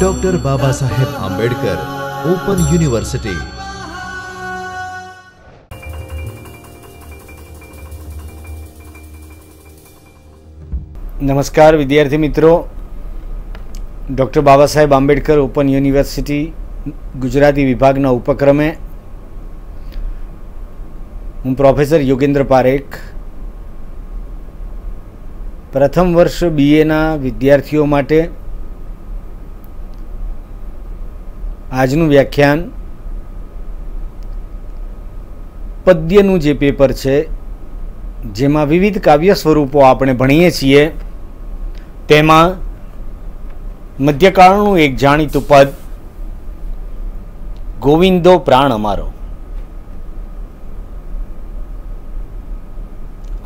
Doctor Baba Saheb Ambedkar open university નમસ્કાર, વિદ્યાર્થી મિત્રો. Doctor Baba Saheb Ambedkar open university Gujarati વિભાગના ઉપક્રમે. હું પ્રોફેસર યોગેન્દ્ર પારેખ. પ્રથમ વર્ષ બીએના વિદ્યાર્થીઓ માટે આજનું વ્યાખ્યાન પદ્યનું જે પેપર છે, જેમાં વિવિધ કાવ્ય સ્વરૂપો આપણે ભણીએ છીએ, તેમાં મધ્યકાળનું એક જાણીતું પદ, ગોવિંદો પ્રાણ અમારો.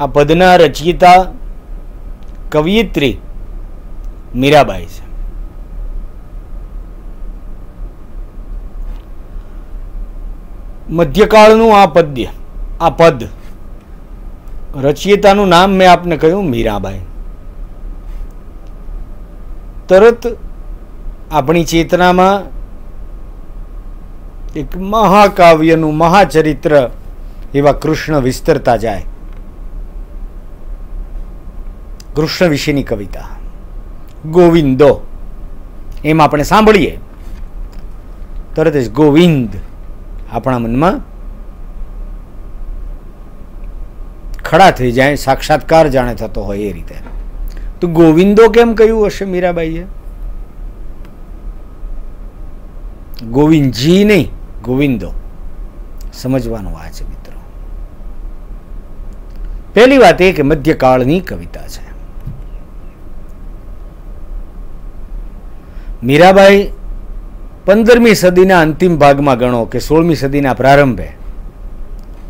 આ પદના રચયિતા કવિયત્રી મીરાબાઈ છે. મધ્યકાળનું આ પદ્ય, આ પદ. રચયિતાનું નામ મેં આપને કહ્યું મીરાબાઈ. તરત આપણી ચેતનામાં એક મહાકાવ્યનું મહાચરિત્ર એવા કૃષ્ણ વિસ્તરતા જાય. કૃષ્ણ વિશેની કવિતા. ગોવિંદો. એમ આપણે સાંભળીએ. તરત જ ગોવિંદ. આપણા મનમાં ખડા થઈ જાય, સાક્ષાત્કાર જાણે થતો હોય એ રીતે. તો ગોવિંદો કેમ કહ્યું હશે મીરાબાઈએ? ગોવિંદજી નહીં, ગોવિંદો. સમજવાનું આ છે મિત્રો. પહેલી વાત એ કે મધ્યકાળની કવિતા છે. મીરાબાઈ પંદરમી સદીના અંતિમ ભાગમાં ગણો કે સોળમી સદીના પ્રારંભે.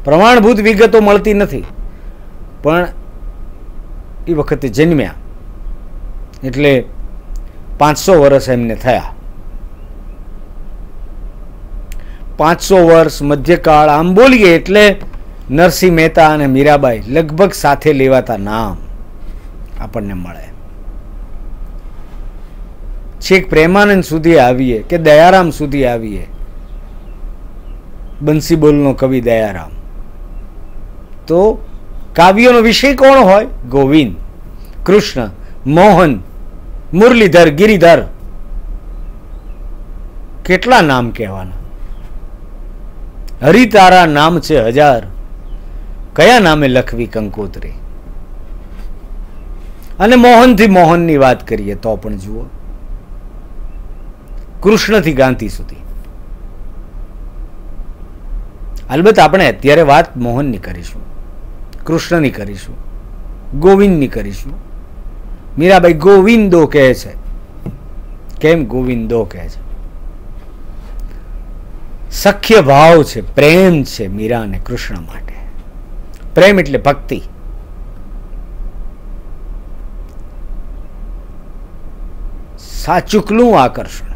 પ્રમાણભૂત વિગતો મળતી નથી, પણ એ વખતે જન્મ્યા. એટલે પાંચસો વર્ષ એમને થયા. પાંચસો વર્ષ મધ્યકાળ આમ બોલીએ એટલે નરસિંહ મહેતા અને મીરાબાઈ લગભગ સાથે લેવાતા નામ આપણને મળે. છેક પ્રેમાનંદ સુધી આવીએ કે દયારામ સુધી આવીએ? બંસીબોલનો કવિ દયારામ. તો કાવ્યનો વિષય કોણ હોય? ગોવિંદ, કૃષ્ણ, મોહન, મુરલીધર, ગિરિધર. કેટલા નામ કહેવાના? હરિતારા નામ છે હજાર. કયા નામે લખવી કંકોત્રી? અને મોહનથી મોહનની વાત કરીએ તો પણ જુઓ. કૃષ્ણથી ગાંધી સુધી. અલબત્ત આપણે અત્યારે વાત મોહનની કરીશું, કૃષ્ણની કરીશું, ગોવિંદની કરીશું. મીરાબાઈ ગોવિંદો કહે છે. કેમ ગોવિંદો કહે છે? સખ્ય ભાવ છે, પ્રેમ છે મીરા અને કૃષ્ણ માટે. પ્રેમ એટલે ભક્તિ. સાચુકલું આકર્ષણ?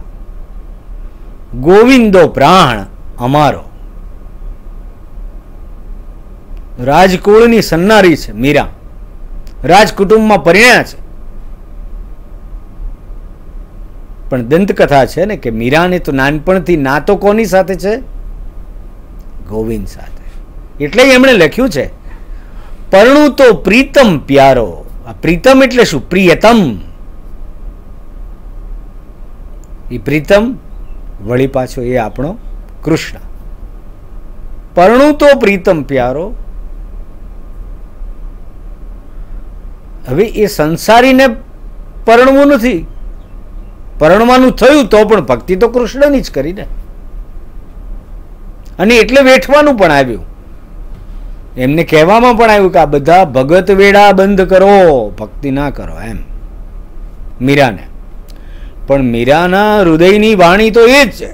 ગોવિંદો પ્રાણ અમારો. રાજકુળની સન્નારી છે મીરા. રાજકુટુંબમાં પરિણ્યા છે. પણ દંતકથા છે ને કે મીરાને તો નાનપણથી ના કોની સાથે છે? ગોવિંદ સાથે. એટલે એમણે લખ્યું છે, પરણું તો પ્રીતમ પ્યારો. આ પ્રીતમ એટલે શું? પ્રિયતમ. એ પ્રીતમ વળી પાછો એ આપણો કૃષ્ણ. પરણું તો પ્રીતમ પ્યારો. હવે એ સંસારીને પરણવું નથી. પરણવાનું થયું તો પણ ભક્તિ તો કૃષ્ણની જ કરીને અને એટલે વેઠવાનું પણ આવ્યું. એમને કહેવામાં પણ આવ્યું કે આ બધા ભગત વેડા બંધ કરો, ભક્તિ ના કરો એમ. મીરાને. પણ મીરાના હૃદયની વાણી તો એ જ છે.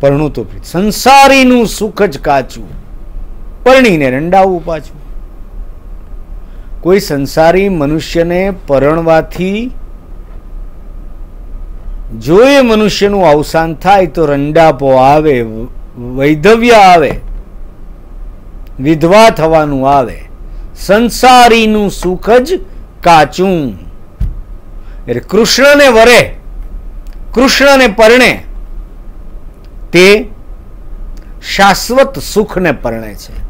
પરણું તો સંસારીનું સુખ જ કાચું. પરણીને રંડાવવું પાછું. કોઈ સંસારી મનુષ્યને પરણવાથી જો એ મનુષ્યનું અવસાન થાય તો રંડાપો આવે, વૈધવ્ય આવે, વિધવા થવાનું આવે. સંસારીનું સુખ જ કાચું. એટલે કૃષ્ણને વરે, કૃષ્ણને પરણે, તે શાશ્વત સુખને પરણે છે.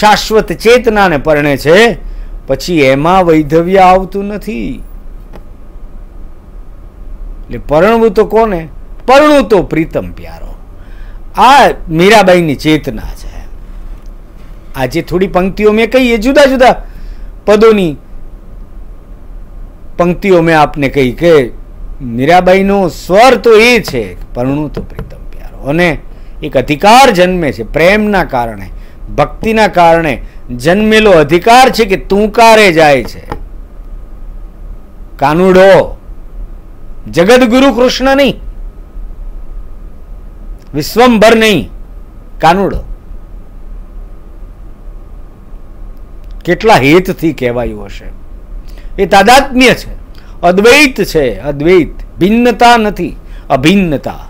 શાશ્વત ચેતનાને પરણે છે. પછી એમાં વૈધવ્ય આવતું નથી. એટલે પરણવું તો કોને? પરણવું તો પ્રીતમ પ્યારો. આ મીરાબાઈની ચેતના છે. આજે થોડી પંક્તિઓ મેં કહી એ જુદા જુદા પદોની પંક્તિઓ મેં આપને કહી કે મીરાબાઈનો સ્વર તો એ છે, પરણું તો પ્રીતમ પ્યારો. અને એક અધિકાર જન્મે છે, પ્રેમના કારણે, ભક્તિના કારણે જન્મેલો અધિકાર છે કે તુંકારે જાય છે. કાનુડો, જગદગુરુ કૃષ્ણ નહીં, વિશ્વંભર નહીં, કાનુડો. કેટલા હેતથી કહેવાયું હશે. એ તાદાત્મ્ય છે. અદ્વૈત છે, અદ્વૈત. ભિન્નતા નથી, અભિન્નતા.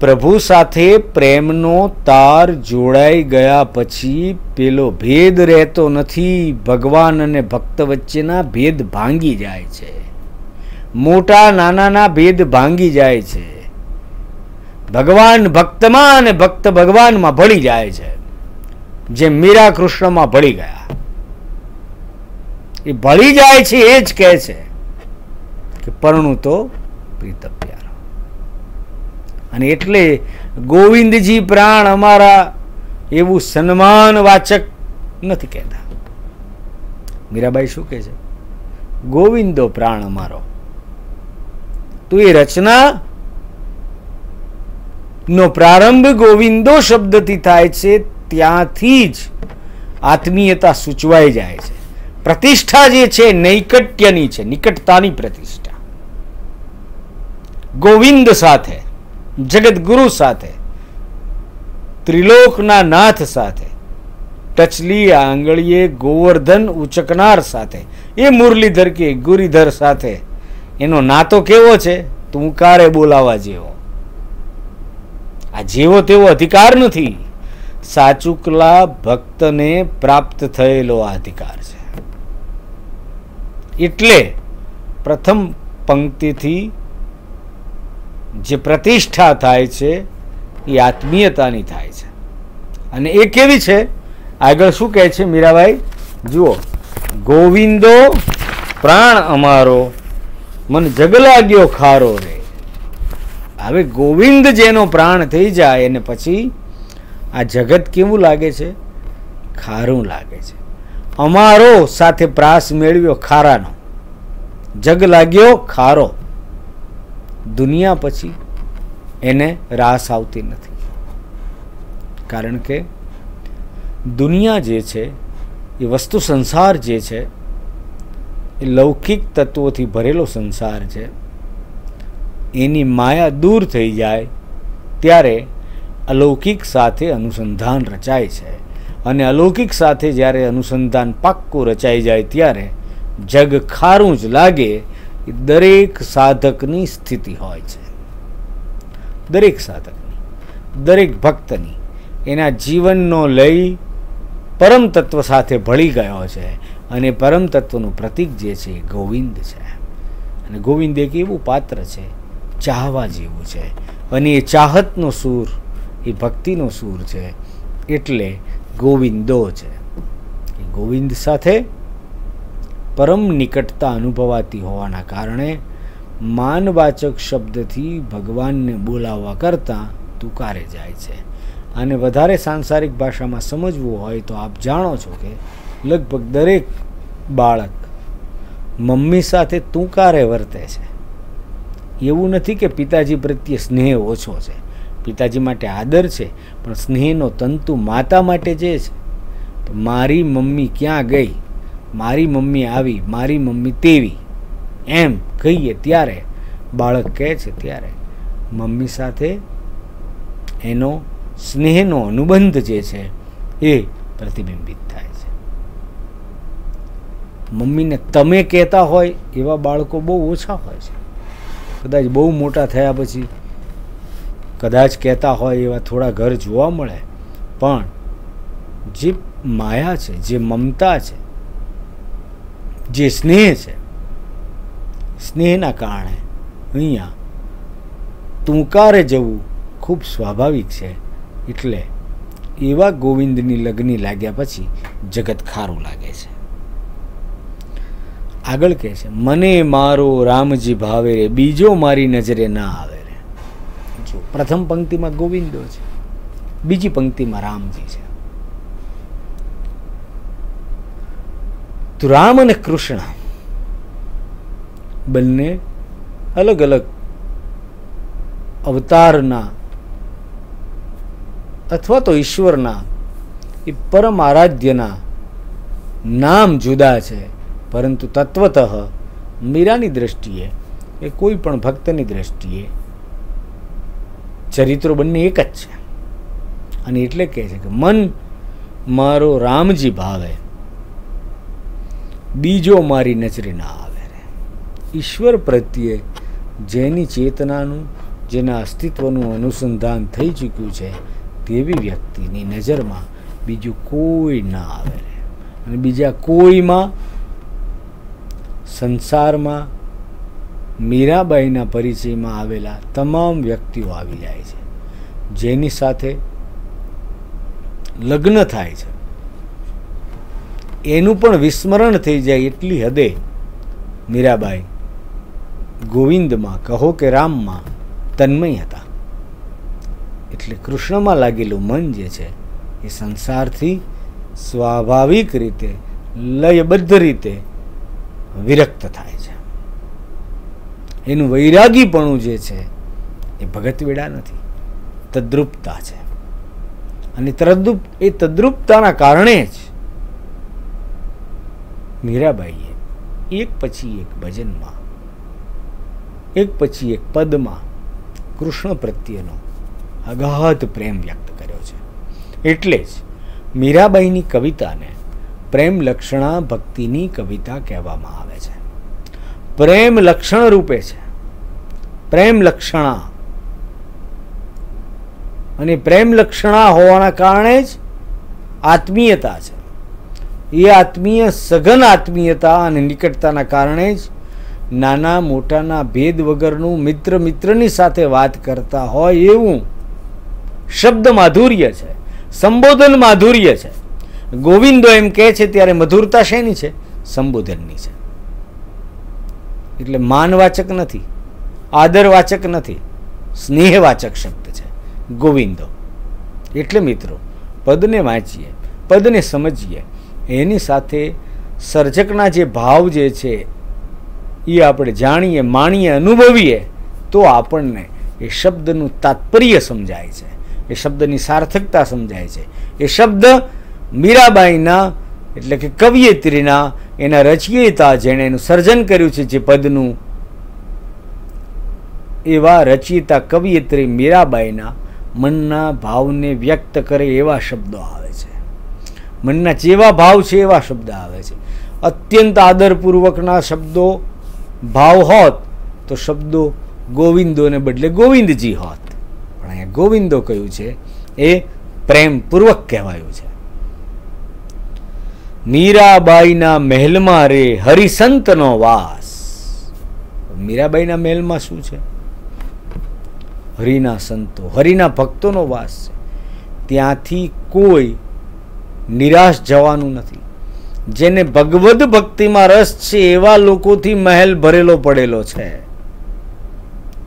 પ્રભુ સાથે પ્રેમનો તાર જોડાઈ ગયા પછી પેલો ભેદ રહેતો નથી. ભગવાન અને ભક્ત વચ્ચેના ભેદ ભાંગી જાય છે. મોટા નાનાના ભેદ ભાંગી જાય છે. ભગવાન ભક્તમાં અને ભક્ત ભગવાનમાં ભળી જાય છે. જે મીરા કૃષ્ણમાં ભળી ગયા. એ ભળી જાય છે, એ જ કહે છે કે પરણું તો પ્રીતમ પ્યારો અને એટલે ગોવિંદજી પ્રાણ અમારા એવું સન્માન વાચક નથી કહેતા. મીરાબાઈ શું કહે છે? ગોવિંદો પ્રાણ અમારો. તો એ રચના નો પ્રારંભ ગોવિંદો શબ્દથી થાય છે, ત્યાંથી જ આત્મીયતા સૂચવાઈ જાય છે. પ્રતિષ્ઠા જે છે, નૈકટ્યની છે, નિકટતાની પ્રતિષ્ઠા. ગોવિંદ સાથે, જગદગુરુ સાથે, ત્રિલોકના નાથ સાથે, ટચલી આંગળીએ ગોવર્ધન ઉચકનાર સાથે, એ મુરલીધર કે ગુરીધર સાથે, એનો નાતો કેવો છે? તું કારે બોલાવા જેવો. આ જેવો તેવો અધિકાર નથી. સાચુકલા ભક્તને પ્રાપ્ત થયેલો આ અધિકાર એટલે પ્રથમ પંક્તિથી જે પ્રતિષ્ઠા થાય છે, એ આત્મીયતાની થાય છે. અને એ કેવી છે? આગળ શું કહે છે મીરાબાઈ? જુઓ. ગોવિંદો પ્રાણ અમારો, મન જગલાગ્યો ખારો રે. હવે ગોવિંદ જેનો પ્રાણ થઈ જાય અને પછી આ જગત કેવું લાગે છે? ખારું લાગે છે. અમારો સાથે પ્રાસ મેળવ્યો ખારાનો. જગ લાગ્યો ખારો. દુનિયા પછી એને રાસ આવતી નથી. કારણ કે દુનિયા જે છે, એ વસ્તુ સંસાર જે છે, એ લૌકિક તત્વોથી ભરેલો સંસાર છે, એની માયા દૂર થઈ જાય, ત્યારે અલૌકિક સાથે અનુસંધાન રચાય છે. અને અલૌકિક સાથે જ્યારે અનુસંધાન પાક્કું રચાઈ જાય ત્યારે જગ ખારું જ લાગે એ દરેક સાધકની સ્થિતિ હોય છે. દરેક સાધકની, દરેક ભક્તની એના જીવનનો લઈ પરમ તત્વ સાથે ભળી ગયો છે અને પરમ તત્વનું પ્રતીક જે છે એ ગોવિંદ છે. અને ગોવિંદ એક એવું પાત્ર છે, ચાહવા જેવું છે. અને એ ચાહતનો સૂર, એ ભક્તિનો સૂર છે. એટલે ગોવિંદો છે. ગોવિંદ સાથે પરમ નિકટતા અનુભવાતી હોવાના કારણે માનવાચક શબ્દથી ભગવાનને બોલાવવા કરતાં તુકારે જાય છે. અને વધારે સાંસારિક ભાષામાં સમજવું હોય તો આપ જાણો છો કે લગભગ દરેક બાળક મમ્મી સાથે તુકારે વર્તે છે. એવું નથી કે પિતાજી પ્રત્યે સ્નેહ ઓછો છે. પિતાજી માટે આદર છે, પણ સ્નેહનો તંતુ માતા માટે જે છે? તો મારી મમ્મી ક્યાં ગઈ? મારી મમ્મી આવી, મારી મમ્મી તેવી. એમ કહીએ ત્યારે બાળક કહે છે ત્યારે, મમ્મી સાથે એનો સ્નેહનો અનુબંધ જે છે, એ પ્રતિબિંબિત થાય છે. મમ્મીને તમે કહેતા હોય એવા બાળકો બહુ ઓછા હોય છે. કદાચ બહુ મોટા થયા પછી કદાચ કહેતા હોય એવા થોડા ઘર જોવા મળે. પણ જે માયા છે, જે મમતા છે, જે સ્નેહ છે, સ્નેહના કારણે અહીંયા તુંકારે જવું ખૂબ સ્વાભાવિક છે. એટલે એવા ગોવિંદની લગ્ની લાગ્યા પછી જગત ખારું લાગે છે. આગળ કહે છે, મને મારો રામજી ભાવે બીજો મારી નજરે ના આવે. જો પ્રથમ પંક્તિમાં ગોવિંદો છે. બીજી પંક્તિમાં રામજી છે. તો રામ અને કૃષ્ણ બંને અલગ અલગ અવતારના અથવા તો ઈશ્વરના એ પરમ આરાધ્યના નામ જુદા છે. પરંતુ તત્વતઃ મીરાની દ્રષ્ટિએ એ કોઈ પણ ભક્તની દ્રષ્ટિએ ચરિત્રો બંને એક જ છે. અને એટલે કહે છે કે, મન મારો રામજી ભાવે, બીજો મારી નજરે ના આવે ઈશ્વર પ્રત્યે જેની ચેતનાનું, જેના અસ્તિત્વનું અનુસંધાન થઈ ચૂક્યું છે, તેવી વ્યક્તિની નજરમાં બીજું કોઈ ના આવે અને બીજા કોઈમાં, સંસારમાં મીરાબાઈના પરિચયમાં આવેલા તમામ વ્યક્તિઓ આવી જાય છે. જેની સાથે લગ્ન થાય છે. એનું પણ વિસ્મરણ થઈ જાય એટલી હદે મીરાબાઈ ગોવિંદમાં કહો કે રામમાં તન્મય હતા. એટલે કૃષ્ણમાં લાગેલું મન જે છે એ સંસારથી સ્વાભાવિક રીતે, લયબદ્ધ રીતે વિરક્ત થાય. એનું વૈરાગીપણું જે છે, એ ભગત વેડા નથી. તદ્રુપતા છે. અને તદ્રુપ, એ તદ્રુપતાના કારણે જ મીરાબાઈએ એક પછી એક ભજનમાં, એક પછી એક પદમાં કૃષ્ણ પ્રત્યેનો અગાધ પ્રેમ વ્યક્ત કર્યો છે. એટલે જ મીરાબાઈની કવિતાને પ્રેમ લક્ષણા ભક્તિની કવિતા કહેવામાં આવે છે. પ્રેમ લક્ષણ રૂપે છે. પ્રેમ લક્ષણા. અને પ્રેમ લક્ષણા હોવાના કારણે જ આત્મીયતા છે. એ આત્મીય સઘન આત્મીયતા અને નિકટતાના કારણે જ નાના મોટાના ભેદ વગરનું મિત્ર મિત્રની સાથે વાત કરતા હોય એવું શબ્દ માધુર્ય છે. સંબોધન માધુર્ય છે. ગોવિંદો એમ કહે છે, ત્યારે મધુરતા શેની છે? સંબોધનની છે. એટલે માનવાચક નથી, આદરવાચક નથી, સ્નેહવાચક શબ્દ છે. ગોવિંદો, એટલે મિત્રો, પદને વાંચીએ, પદને સમજીએ, એની સાથે સર્જકના જે ભાવ જે છે, એ આપણે જાણીએ, માણીએ, અનુભવીએ, તો આપણને એ શબ્દનું તાત્પર્ય સમજાય છે. એ શબ્દની સાર્થકતા સમજાય છે. એ શબ્દ મીરાબાઈના, એટલે કે કવિયત્રીના એના રચયિતા જેણે એનું સર્જન કર્યું છે જે પદનું, એવા રચયિતા કવિયત્રી મીરાબાઈના મનના ભાવને વ્યક્ત કરે એવા શબ્દો આવે છે. મનના જેવા ભાવ છે એવા શબ્દ આવે છે. અત્યંત આદરપૂર્વકના શબ્દો ભાવ હોત તો શબ્દો ગોવિંદોને બદલે ગોવિંદજી હોત. પણ અહીંયા ગોવિંદો કયું છે, એ પ્રેમપૂર્વક કહેવાયું છે. મીરાબાઈના મહેલમાં રે હરિસંતનો વાસ. મીરાબાઈના મહેલમાં શું છે? હરિના સંતો, હરિના ભક્તોનો વાસ છે. ત્યાંથી કોઈ નિરાશ જવાનું નથી. જેને ભગવદ ભક્તિમાં રસ છે એવા લોકોથી મહેલ ભરેલો પડેલો છે.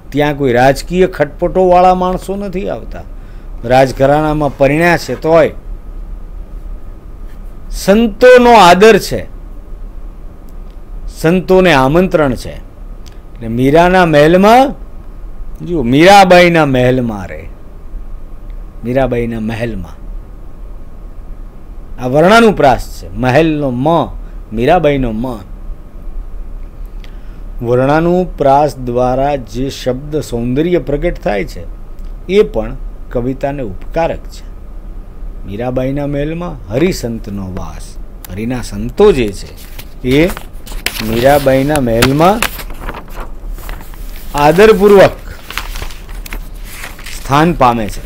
ત્યાં કોઈ રાજકીય ખટપટોવાળા માણસો નથી આવતા. રાજઘરાણામાં પરિણ્યા છે તોય સંતોનો આદર છે. સંતોને આમંત્રણ છે. એટલે મીરાના મહેલમાં જુઓ મીરાબાઈના મહેલમાં રે મીરાબાઈના મહેલમાં. આ વર્ણાનુપ્રાસ છે. મહેલનો મ, મીરાબાઈનો મ. વર્ણાનુપ્રાસ દ્વારા જે શબ્દ સૌંદર્ય પ્રગટ થાય છે, એ પણ કવિતાને ઉપકારક છે. મીરાબાઈના મહેલમાં હરિસંતનો વાસ. હરિના સંતો જે છે, એ મીરાબાઈના મહેલમાં આદરપૂર્વક સ્થાન પામે છે.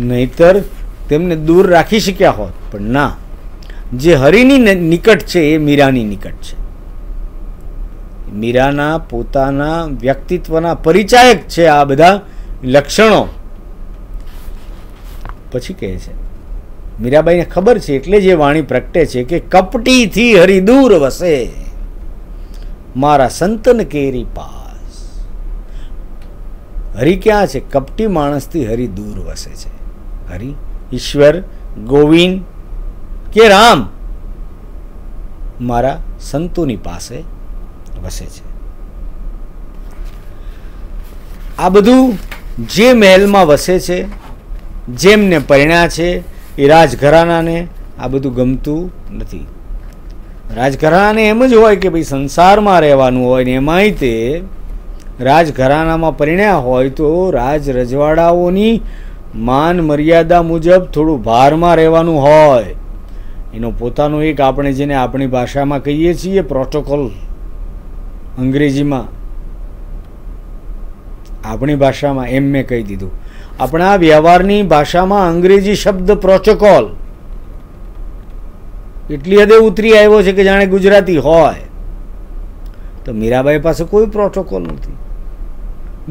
નહીતર તેમને દૂર રાખી શક્યા હોત, પણ ના. જે હરિની નિકટ છે, એ મીરાની નિકટ છે. મીરાના પોતાના વ્યક્તિત્વના પરિચાયક છે આ બધા લક્ષણો. પછી કહે છે, મીરાબાઈને ખબર છે, એટલે જે વાણી પ્રગટે છે કે કપટીથી હરિ દૂર વસે મારા સંતન કેરી પાસ. હરિ ક્યાં છે? કપટી માણસથી હરિ દૂર વસે છે. હરિ, ઈશ્વર, ગોવિંદ કે રામ મારા સંતોની પાસે વસે છે. આ બધું જે મહેલમાં વસે છે જેમને પરિણ્યા છે, એ રાજઘરાનાને આ બધું ગમતું નથી. રાજઘરાનાને એમ જ હોય કે ભાઈ સંસારમાં રહેવાનું હોય ને એમાંય તે રાજઘરાનામાં પરિણ્યા હોય તો રાજ રજવાડાઓની માન મર્યાદા મુજબ થોડું ભારમાં રહેવાનું હોય. એનો પોતાનો એક આપણે જેને આપણી ભાષામાં કહીએ છીએ પ્રોટોકોલ અંગ્રેજીમાં. આપણી ભાષામાં એમ મેં કહી દીધું. આપણા વ્યવહારની ભાષામાં અંગ્રેજી શબ્દ પ્રોટોકોલ એટલી હદે ઉતરી આવ્યો છે કે જાણે ગુજરાતી હોય. તો મીરાબાઈ પાસે કોઈ પ્રોટોકોલ નથી.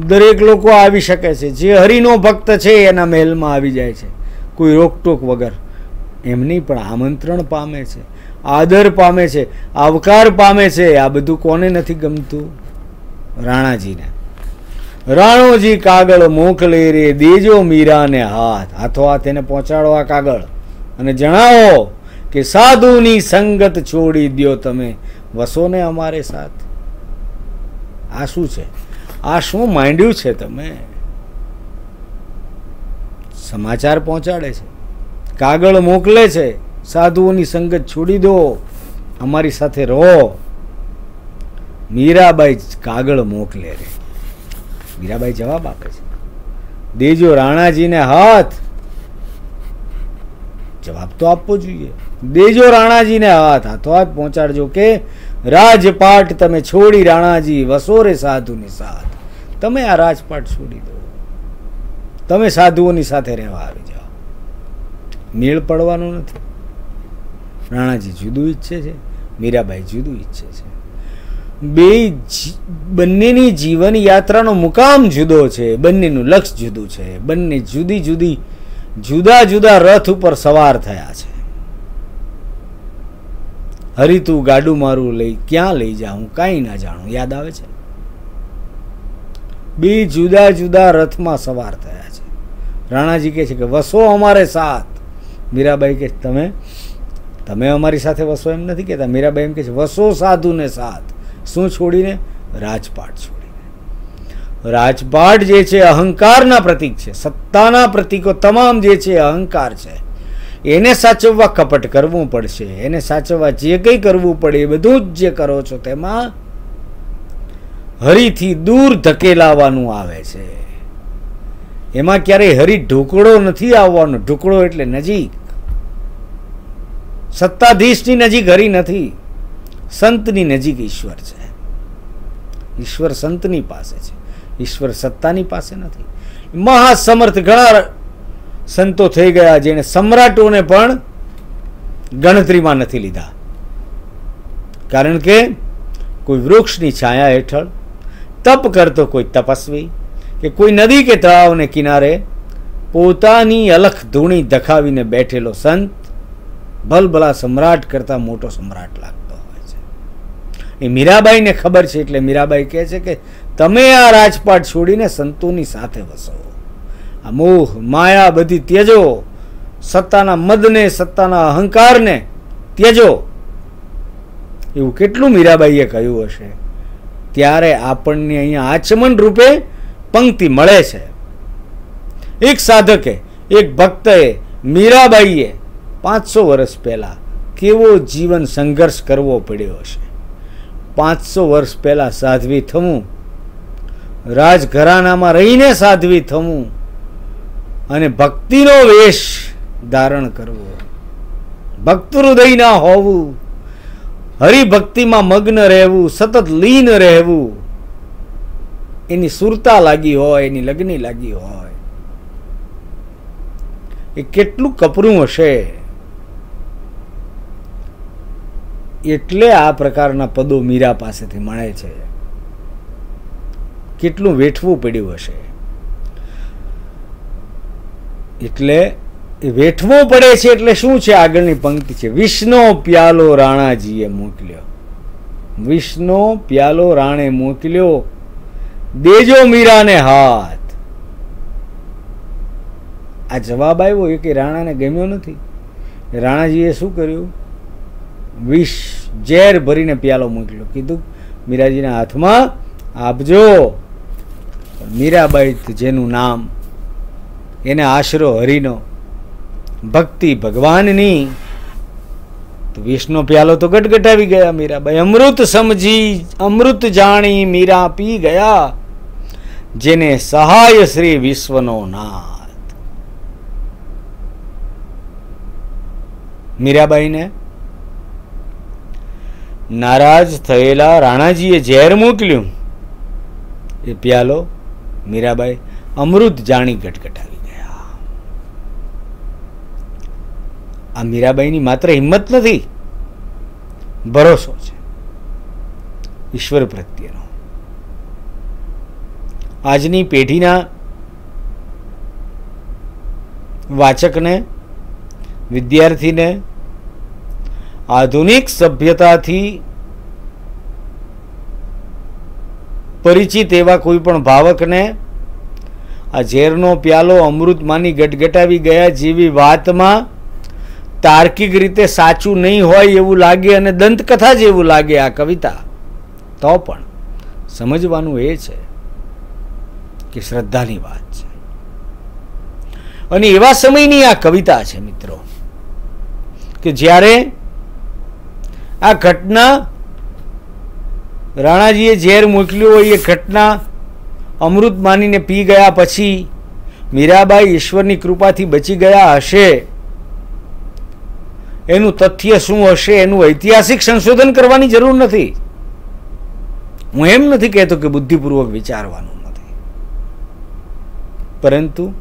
દરેક લોકો આવી શકે છે. જે હરિનો ભક્ત છે એના મહેલમાં આવી જાય છે. કોઈ રોકટોક વગર. એમની પણ આમંત્રણ પામે છે. આદર પામે છે. આવકાર પામે છે. આ બધું કોને નથી ગમતું? રાણાજીને. રાણોજી કાગળ મોકલે રે, દેજો મીરાને હાથ. હાથો હાથ એને પહોંચાડો કાગળ. અને જણાવો કે સાધુની સંગત છોડી દો તમે. વસો ને અમારે સાથ. આ શું છે? આ શું માંડ્યું છે તમે? સમાચાર પહોંચાડે છે. કાગળ મોકલે છે. સાધુઓની સંગત છોડી દો. અમારી સાથે રહો. મીરાબાઈ કાગળ મોકલે રે. મીરાબાઈ જવાબ આપે છે. દેજો રાણાજીને હાથ. જવાબ તો આપવો જોઈએ. દેજો રાણાજીને હાથ. હાથો હાથ પહોંચાડજો કે રાજપાટ તમે છોડી રાણાજી, વસોરે સાધુની સાથ. તમે આ રાજપાટ છોડી દો. તમે સાધુઓની સાથે રહેવા આવી જાઓ. મેળ પડવાનો નથી. રાણાજી જુદું ઈચ્છે છે, મીરાબાઈ જુદું ઈચ્છે છે. બે બંનેની જીવન યાત્રાનો મુકામ જુદો છે, બંનેનું લક્ષ્ય જુદું છે. બંને જુદી જુદી, જુદા જુદા રથ ઉપર સવાર થયા છે. હરી તું ગાડું મારું લઈ, ક્યાં લઈ જા, હું કાંઈ ના જાણું. યાદ આવે છે? બે જુદા જુદા રથમાં સવાર થયા છે. રાણાજી કહે છે કે, વસો અમારે સાથ. મીરાબાઈ કે તમે તમે અમારી સાથે વસો? એમ નથી કહેતા. મીરાબાઈ એમ કહે છે, વસો સાધુને સાથ. શું છોડીને? રાજપાટ છોડીને. રાજપાટ જે છે, અહંકારના પ્રતીક છે. સત્તાના પ્રતીકો તમામ જે છે, અહંકાર છે. એને સાચવવા કપટ કરવું પડશે. એને સાચવવા જે કંઈ કરવું પડે, એ બધું જ જે કરો છો, તેમાં હરીથી દૂર ધકેલાવાનું આવે છે. એમાં ક્યારેય હરી ઢોકળો નથી આવવાનો. ઢોકળો એટલે નજીક. સત્તાધીશની નજીક હરી નથી. સંતની નજીક ઈશ્વર છે. ઈશ્વર સંતની પાસે છે. ઈશ્વર સત્તાની પાસે નથી. મહાસમર્થ ઘણા સંતો થઈ ગયા જેને સમ્રાટોને પણ ગણતરીમાં નથી લીધા. કારણ કે કોઈ વૃક્ષની છાયા હેઠળ તપ કરતો કોઈ તપસ્વી કે કોઈ નદી કે તળાવને કિનારે પોતાની અલખ ધૂણી દખાવીને બેઠેલો સંત ભલભલા સમ્રાટ કરતા મોટો સમ્રાટ છે એ મીરાબાઈને ખબર છે, એટલે મીરાબાઈ કહે છે કે તમે આ રાજપાટ છોડીને સંતોની સાથે વસો. આ મોહ માયા, બધી ત્યજો, સત્તાના મદને, સત્તાના અહંકારને ત્યજો. એવું કેટલું મીરાબાઈએ કહ્યું હશે? ત્યારે આપણને અહીંયા આચમન રૂપે પંક્તિ મળે છે. એક સાધકે, એક ભક્તએ મીરાબાઈએ પાંચસો વર્ષ પહેલા કેવો જીવન સંઘર્ષ કરવો પડ્યો હશે? પાંચસો વર્ષ પહેલાં સાધ્વી થવું રાજઘરાનામાં રહીને સાધ્વી થવું અને ભક્તિનો વેશ ધારણ કરવો. ભક્ત હૃદયના હોવું, હરિભક્તિમાં મગ્ન રહેવું, સતત લીન રહેવું, એની સુરતા લાગી હોય, એની લગ્ની લાગી હોય. એ કેટલું કપરું હશે? એટલે આ પ્રકારના પદો મીરા પાસેથી મળે છે. કેટલું વેઠવું પડ્યું હશે? એટલે એ વેઠવું પડે છે એટલે શું છે? આગળની પંક્તિ છે, વિષ્ણુ પ્યાલો રાણાજીએ મોકલ્યો. વિષ્ણુ પ્યાલો રાણે મોકલ્યો. દેજો મીરાને હાથ. આ જવાબ આવ્યો એ કે રાણાને ગમ્યો નથી. રાણાજીએ શું કર્યું? વિષ ઝેર ભરીને પ્યાલો મોકલ્યો. કીધું, મીરાજીના હાથમાં આપજો. મીરાબાઈ જેનું નામ, એને આશરો હરિનો, ભક્તિ ભગવાનની, તો પ્યાલો તો ગટગટાવી ગયા. મીરાબાઈ અમૃત સમજી, અમૃત જાણી મીરા પી ગયા, જેને સહાય શ્રી વિશ્વનો નાથ. મીરાબાઈને નારાજ થયેલા રાણાજીએ ઝેર મોકલ્યું. એ પ્યાલો મીરાબાઈ અમૃત જાણી ગટગટાવી ગયા. આ મીરાબાઈની માત્ર હિંમત નથી, ભરોસો છે. ઈશ્વર પ્રત્યેનો. આજની પેઢીના વાચકને, વિદ્યાર્થીને આધુનિક સભ્યતાથી પરિચિત એવા કોઈ પણ ભાવકને આ ઝેરનો પ્યાલો અમૃત માની ગટગટાવી ગયા જેવી વાતમાં તાર્કિક રીતે સાચું નહીં હોય એવું લાગે અને દંતકથા જેવું લાગે આ કવિતા. તો પણ સમજવાનું એ છે કે શ્રદ્ધાની વાત છે. અને એવા સમયની આ કવિતા છે મિત્રો, કે જ્યારે આ ઘટના રાણાજીએ ઝેર મોકલ્યું હોય એ ઘટના અમૃત માનીને પી ગયા પછી મીરાબાઈ ઈશ્વરની કૃપાથી બચી ગયા હશે. એનું તથ્ય શું હશે એનું ઐતિહાસિક સંશોધન કરવાની જરૂર નથી. હું એમ નથી કહેતો કે બુદ્ધિપૂર્વક વિચારવાનું નથી. પરંતુ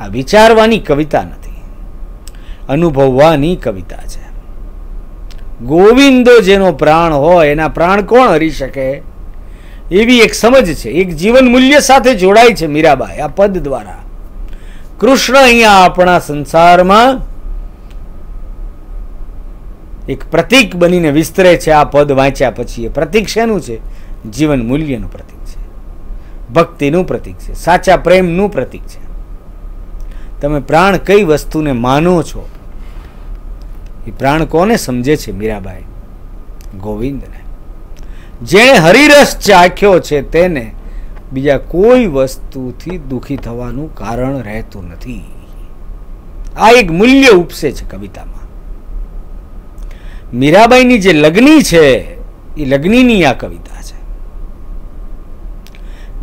આ વિચારવાની કવિતા નથી. અનુભવવાની કવિતા છે. ગોવિંદો જેનો પ્રાણ હોય, એના પ્રાણ કોણ હરી શકે? એવી એક સમજ છે. એક જીવન મૂલ્ય સાથે જોડાય છે મીરાબાઈ, આ પદ દ્વારા. કૃષ્ણ અહીંયા આપણા સંસારમાં એક પ્રતીક બનીને વિસ્તરે છે, આ પદ વાંચ્યા પછી. એ પ્રતીક શેનું છે? જીવન મૂલ્યનું પ્રતીક છે. ભક્તિનું પ્રતીક છે. સાચા પ્રેમનું પ્રતીક છે. તમે પ્રાણ કઈ વસ્તુને માનો છો? પ્રાણ કોને સમજે છે મીરાબાઈ? ગોવિંદને. જેણે હરિરસ ચાખ્યો છે તેને બીજા કોઈ વસ્તુથી દુઃખી થવાનું કારણ રહેતું નથી. આ એક મૂલ્ય ઉપસે છે કવિતામાં. મીરાબાઈની જે લગ્ની છે, એ લગ્નીની આ કવિતા છે.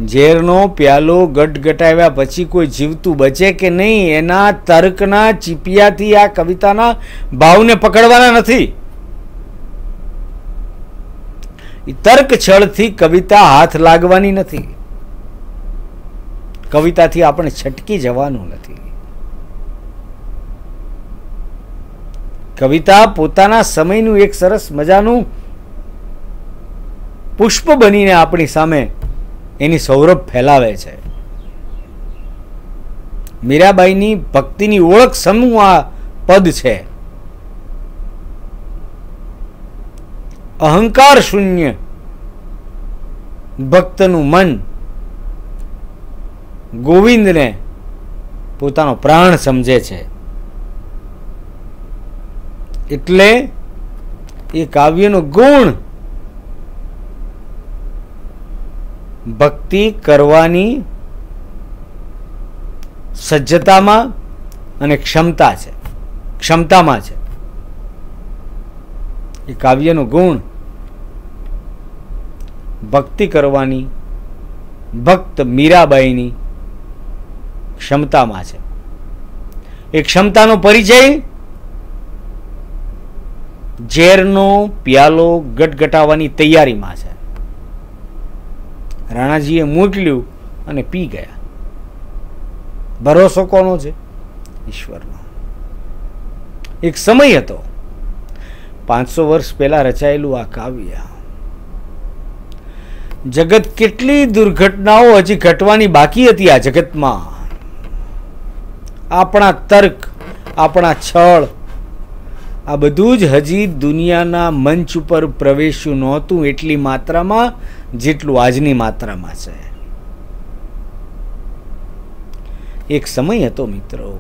ઝેરનો પ્યાલો ગટગટાવ્યા પછી કોઈ જીવતું બચે કે નહીં, એના તર્કના ચીપિયાથી આ કવિતાના ભાવને પકડવાના નથી. તર્ક છળથી કવિતા હાથ લાગવાની નથી. કવિતાથી આપણે છટકી જવાનું નથી. કવિતા પોતાના સમયનું એક સરસ મજાનું પુષ્પ બનીને આપણી સામે એની સૌરભ ફેલાવે છે. મીરાબાઈની ભક્તિની ઓળખ સમૂહ આ પદ છે. અહંકાર શૂન્ય. ભક્તનું મન. ગોવિંદને પોતાનો પ્રાણ સમજે છે. એટલે એ કાવ્યનો ગુણ ભક્તિ કરવાની સજ્જતામાં અને ક્ષમતા છે. ક્ષમતામાં છે. એ કાવ્યનો ગુણ. ભક્તિ કરવાની, ભક્ત મીરાબાઈની ક્ષમતામાં છે. એ ક્ષમતાનો પરિચય ઝેરનો, પ્યાલો ગટગટાવવાની તૈયારીમાં છે. રાણાજીએ મોકલ્યું અને પી ગયા. ભરોસો કોનો છે? ઈશ્વરનો. એક સમય હતો, પાંચસો વર્ષ પહેલા રચાયેલું આ કાવ્ય. જગત કેટલી દુર્ઘટનાઓ હજી ઘટવાની બાકી હતી આ જગતમાં. આપણા તર્ક, આપણા છળ આ બધું જ હજી દુનિયાના મંચ ઉપર પ્રવેશ્યું નહોતું એટલી માત્રામાં જેટલું આજની માત્રામાં છે. એક સમય હતો મિત્રો,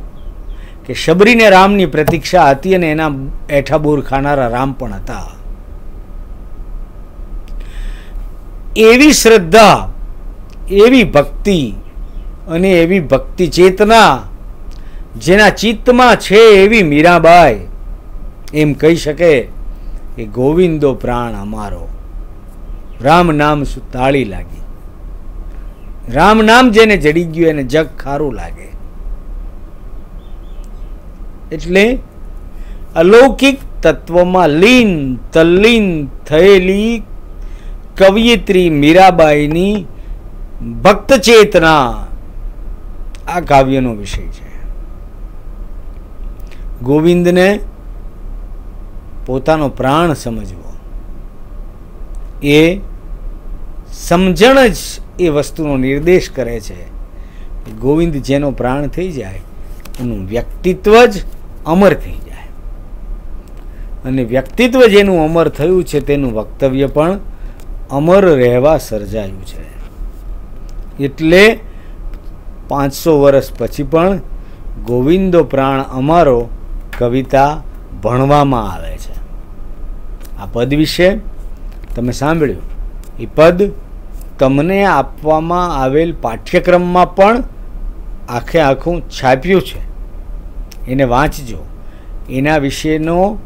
કે શબરીને રામની પ્રતીક્ષા હતી અને એના એઠાબોર ખાનારા રામ પણ હતા. એવી શ્રદ્ધા, એવી ભક્તિ અને એવી ભક્તિ ચેતના જેના ચિત્તમાં છે એવી મીરાબાઈ એમ કહી શકે કે ગોવિંદો પ્રાણ અમારો. રામ નામ તાળી લાગી. રામ નામ જેને જડી ગયું એને જગ ખારું લાગે. એટલે અલૌકિક તત્વમાં લીન તલ્લીન થયેલી કવિયત્રી મીરાબાઈની ભક્ત ચેતના આ કાવ્યનો વિષય છે. ગોવિંદને પોતાનો પ્રાણ સમજવો. એ સમજણ જ એ વસ્તુનો નિર્દેશ કરે છે ગોવિંદ જેનો પ્રાણ થઈ જાય, એનું વ્યક્તિત્વ જ અમર થઈ જાય. અને વ્યક્તિત્વ જેનું અમર થયું છે તેનું વક્તવ્ય પણ અમર રહેવા સર્જાયું છે. એટલે પાંચસો વર્ષ પછી પણ ગોવિંદો પ્રાણ અમારો કવિતા ભણવામાં આવે. આ પદ વિશે તમે સાંભળ્યું. એ પદ તમને આપવામાં આવેલ પાઠ્યક્રમમાં પણ આખે આખું છાપ્યું છે. એને વાંચજો. એના વિશેનો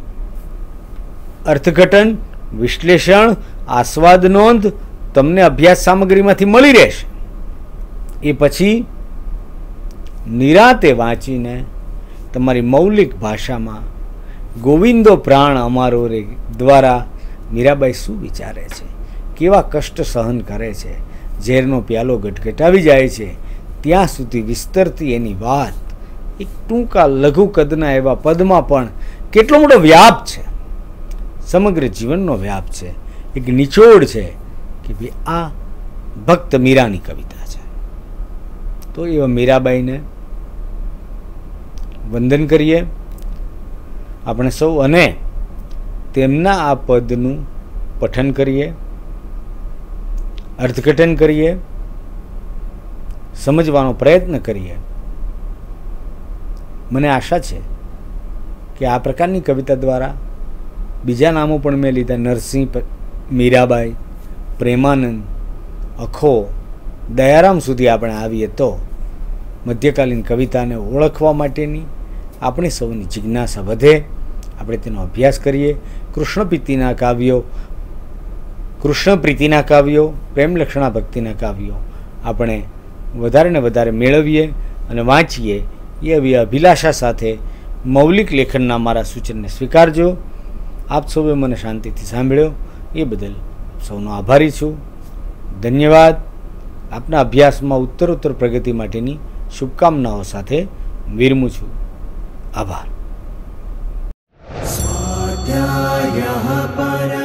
અર્થઘટન, વિશ્લેષણ, આસ્વાદ નોંધ તમને અભ્યાસ સામગ્રીમાંથી મળી રહેશે. એ પછી નિરાતે વાંચીને તમારી મૌલિક ભાષામાં ગોવિંદો પ્રાણ અમારો રે દ્વારા મીરાબાઈ શું વિચારે છે? કેવા કષ્ટ સહન કરે છે? ઝેરનો પ્યાલો ગટગટાવી જાય છે. ત્યાં સુધી વિસ્તરતી એની વાત. એક ટૂંકા લઘુ કદના એવા પદમાં પણ કેટલો મોટો વ્યાપ છે. સમગ્ર જીવનનો વ્યાપ છે. એક નિચોડ છે કે ભાઈ આ ભક્ત મીરાની કવિતા છે. તો એવા મીરાબાઈને વંદન કરીએ. આપણે સૌ અને તેમના આ પદનું પઠન કરીએ, અર્થઘટન કરીએ, સમજવાનો પ્રયત્ન કરીએ. મને આશા છે કે આ પ્રકારની કવિતા દ્વારા બીજા નામો પણ મેં લીધા. નરસિંહ મીરાબાઈ, પ્રેમાનંદ, અખો, દયારામ સુધી આપણે આવીએ તો મધ્યકાલીન કવિતાને ઓળખવા માટેની આપણી સૌની જિજ્ઞાસા વધે. આપણે તેનો અભ્યાસ કરીએ. કૃષ્ણપ્રીતિના કાવ્યો, કૃષ્ણ પ્રીતિના કાવ્યો પ્રેમલક્ષણા ભક્તિના કાવ્યો આપણે વધારે ને વધારે મેળવીએ અને વાંચીએ. એવી અભિલાષા સાથે મૌલિક લેખનના મારા સૂચનને સ્વીકારજો. આપ સૌએ મને શાંતિથી સાંભળ્યો. એ બદલ સૌનો આભારી છું. ધન્યવાદ. આપના અભ્યાસમાં ઉત્તરોત્તર પ્રગતિ માટેની શુભકામનાઓ સાથે વિરમું છું. આભાર. या पर